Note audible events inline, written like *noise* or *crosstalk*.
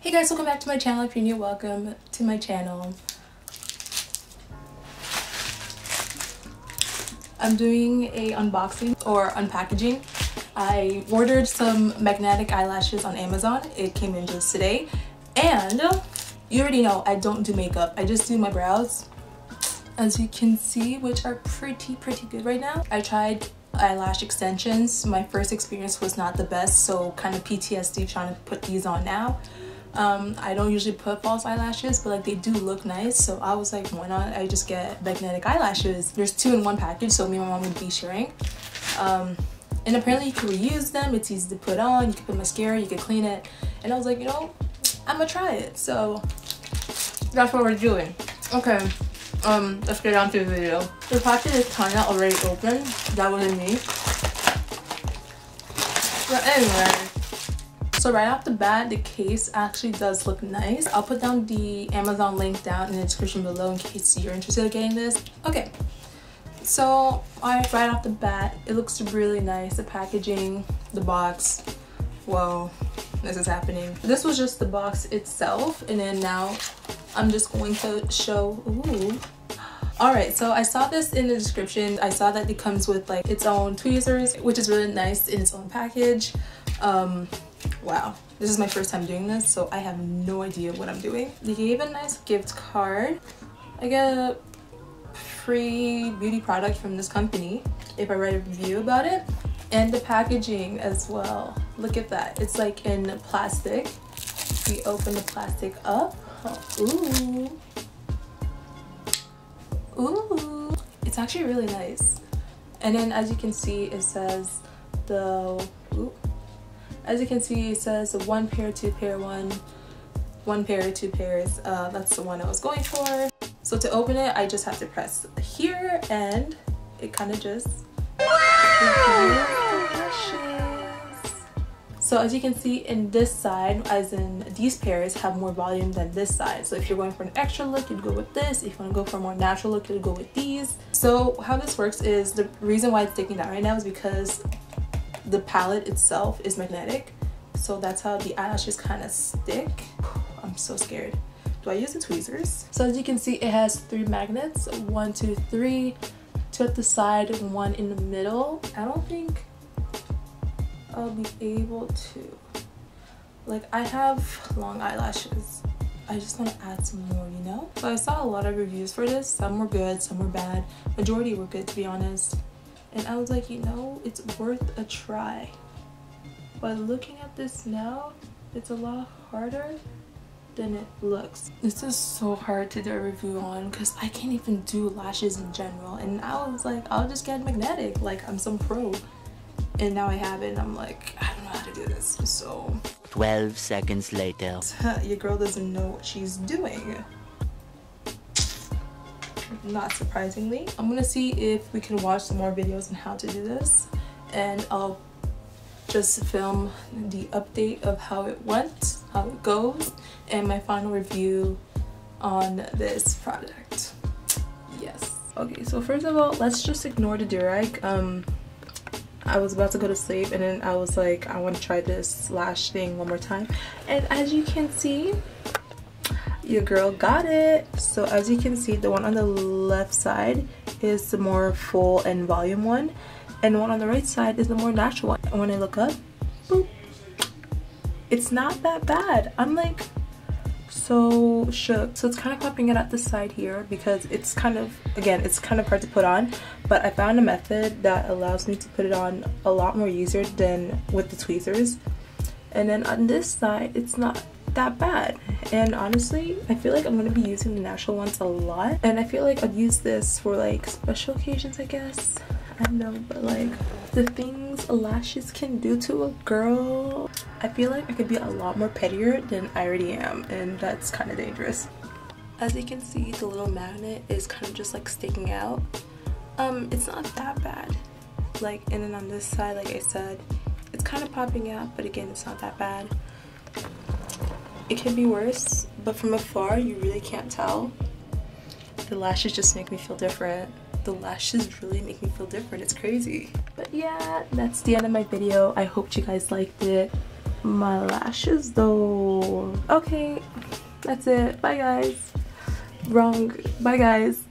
Hey guys, welcome back to my channel. If you're new, welcome to my channel. I'm doing a unboxing or unpackaging. I ordered some magnetic eyelashes on Amazon. It came in just today. And you already know I don't do makeup. I just do my brows. As you can see, which are pretty, pretty good right now. I tried eyelash extensions. My first experience was not the best, so kind of PTSD trying to put these on now. Um, I don't usually put false eyelashes, but like they do look nice. So I was like, why not? I just get magnetic eyelashes. There's two in one package, so me and my mom would be sharing. Um, and apparently you can reuse them. It's easy to put on. You can put mascara, you can clean it. And I was like, you know, I'm gonna try it. So that's what we're doing. Okay, um, let's get on to the video. The package is kind of already open. That wasn't me. But anyway, so right off the bat, the case actually does look nice. I'll put down the Amazon link down in the description below in case you're interested in getting this. Okay, so I, right off the bat, it looks really nice. The packaging, the box, whoa, this is happening. This was just the box itself and then now I'm just going to show, ooh, Alright, so I saw this in the description. I saw that it comes with like its own tweezers, which is really nice in its own package. Um, wow. This is my first time doing this so i have no idea what i'm doing. They gave a nice gift card i get a free beauty product from this company if i write a review about it and the packaging as well. Look at that. It's like in plastic. We open the plastic up. Ooh. Ooh. It's actually really nice. And then as you can see it says the ooh, as you can see, it says one pair, two pair, one, one pair, two pairs. Uh, that's the one I was going for. So to open it, I just have to press here and it kind of just so as you can see in this side, as in these pairs have more volume than this side. So if you're going for an extra look, you'd go with this. If you want to go for a more natural look, you'd go with these. So how this works is the reason why it's sticking out right now is because the palette itself is magnetic so that's how the eyelashes kind of stick. I'm so scared. Do i use the tweezers? So as you can see it has three magnets one two three two at the side one in the middle. I don't think i'll be able to. Like i have long eyelashes. I just want to add some more, you know? So I saw a lot of reviews for this. Some were good, some were bad. Majority were good, to be honest and I was like, you know, it's worth a try. But looking at this now, it's a lot harder than it looks. This is so hard to do a review on because I can't even do lashes in general. And I was like, I'll just get magnetic, like I'm some pro. And now I have it and I'm like, I don't know how to do this. So 12 seconds later. *laughs* Your girl doesn't know what she's doing not surprisingly. I'm gonna see if we can watch some more videos on how to do this and I'll just film the update of how it went, how it goes, and my final review on this product. Yes. Okay, so first of all, let's just ignore the Durag. Um, I was about to go to sleep and then I was like, I want to try this lash thing one more time. And as you can see, your girl got it. So as you can see the one on the left side is the more full and volume one and the one on the right side is the more natural one. And when I look up boop, it's not that bad. I'm like so shook. So it's kind of popping it at the side here because it's kind of again it's kind of hard to put on but I found a method that allows me to put it on a lot more easier than with the tweezers. And then on this side it's not that bad. And honestly I feel like I'm gonna be using the natural ones a lot. And I feel like I'd use this for like special occasions I guess. I don't know but like the things lashes can do to a girl I feel like I could be a lot more pettier than I already am and that's kind of dangerous. As you can see the little magnet is kind of just like sticking out. Um it's not that bad. Like and then on this side like I said it's kind of popping out but again it's not that bad it can be worse, but from afar, you really can't tell. The lashes just make me feel different. The lashes really make me feel different. It's crazy. But yeah, that's the end of my video. I hope you guys liked it. my lashes though okay that's it bye guys wrong bye guys